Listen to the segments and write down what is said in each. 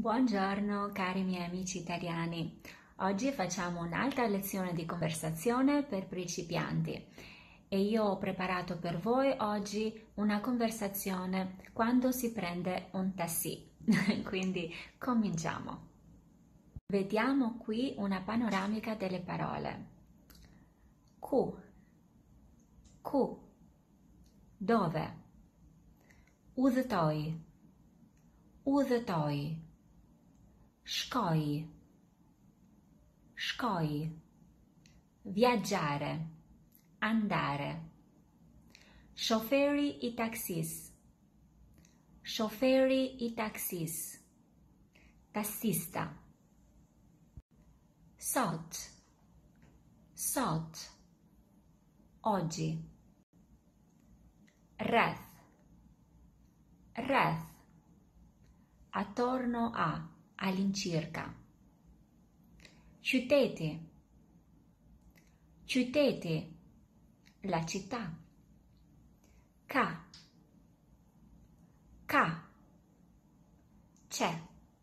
Buongiorno cari miei amici italiani. Oggi facciamo un'altra lezione di conversazione per principianti e io ho preparato per voi oggi una conversazione quando si prende un tassì, Quindi cominciamo. Vediamo qui una panoramica delle parole. Q Q Dove. Udhëtoi. Udhëtoi. Shkoi. Shkoi. Viaggiare. Andare. Shoferi i taksisë. Shoferi i taksisë. Tassista. Sot. Sot. Oggi. Reth. Reth. Attorno a all'incirca. Ciutete. Ciutete. La città. Ca. Ca. C'è.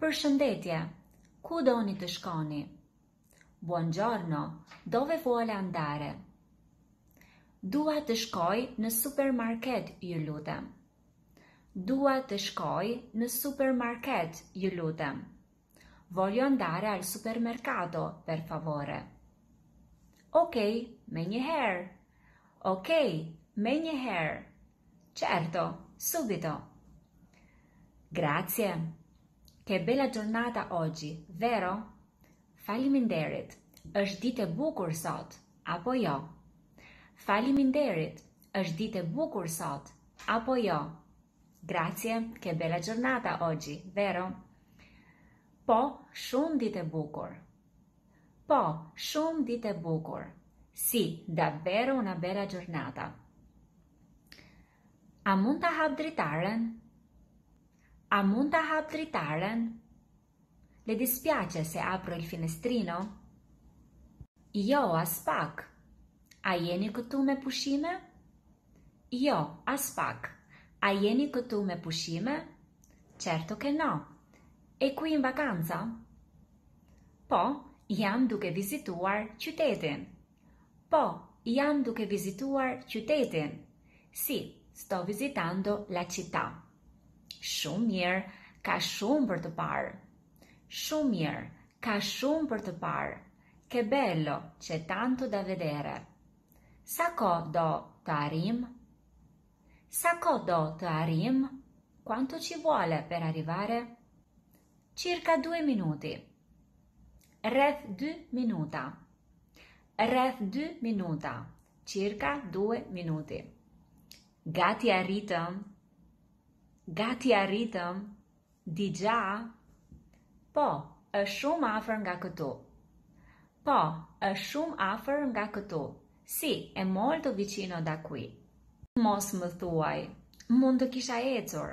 Përshëndetje! Ku doni të shkoni? Buongiorno, dove vuole andare? Dua të shkoj në supermarket, ju lutem. Dua të shkoj në supermarket, ju lutem. Voglio andare al supermercato, per favore. Okej, menjëherë. Okej, menjëherë. Certo, subito. Grazie. Che bella giornata oggi, vero? Faleminderit. Është ditë e bukur sot, apo jo? Faleminderit. Është ditë e bukur sot, apo jo? Grazie, che bella giornata oggi, vero? Po, shumë ditë e bukur. Po, shumë ditë e bukur. Sì, davvero una bella giornata. A mund ta hap dritaren? A mund ta hap dritaren? Le dispiace se apro il finestrino? Jo, aspak. A jeni këtu me pushime? Jo, aspak. A jeni këtu me pushime? Certo che no. È qui in vacanza? Po, jam duke vizituar qytetin. Po, jam duke vizituar qytetin. Sì, sto visitando la città. Shumë mirë, ka shumë për të parë. Shumë mirë, ka shumë për të parë. Che bello, c'è tanto da vedere. Sa kohë do të arrijmë? Sa kohë do të arrijmë? Quanto ci vuole per arrivare? Circa due minuti. Rreth 2 minuta. Rreth 2 minuta. Circa 2 minuti. Gati arritëm. Gati arritëm. Di già? Po, është shumë afër nga këtu. Po, është shumë afër nga këtu. Sì, è molto vicino da qui. Mos më thuaj, mund të kisha ecur.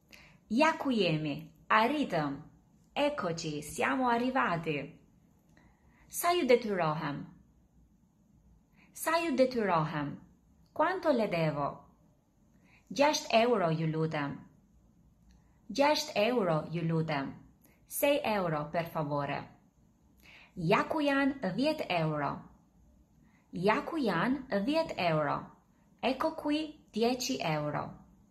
Ja ku jemi, arritëm! Eccoci, siamo arrivati! Sa ju detyrohem? Sa ju detyrohem? Quanto le devo? 6 euro ju lutem. 6 euro ju lutem. 6 euro per favore. Ja ku janë 10 euro. Ja ku janë 10 euro. Ecco qui 10 euro.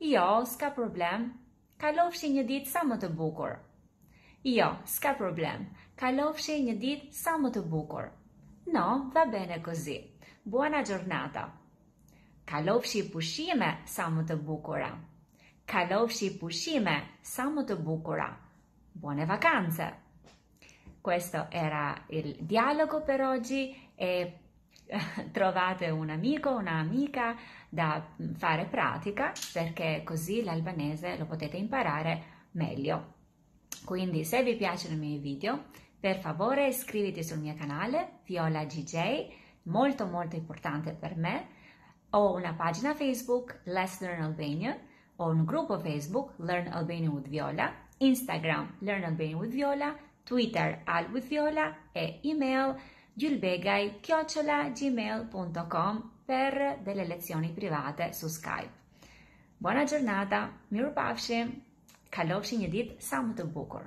Jo, s'ka problem. Kalofshi një ditë sa më të bukur. Jo, s'ka problem. Kalofshi një ditë sa më të bukur. No, va bene così. Buona giornata. Kalofshi pushime sa më të bukura. Kalofshi pushime sa më të bukura. Buone vacanze. Questo era il dialogo per oggi e trovate un amico, un'amica da fare pratica perché così l'albanese lo potete imparare meglio. Quindi se vi piacciono i miei video, per favore iscriviti sul mio canale Viola GJ, molto molto importante per me. Ho una pagina Facebook Let's Learn Albanian, Ho un gruppo Facebook Learn Albanian with Viola, Instagram Learn Albanian with Viola, Twitter Al with Viola e email gjylbegaj chiocciola gmail.com per delle lezioni private su Skype. Buona giornata, mirupafshim, kalofshi një ditë sa më të bukur.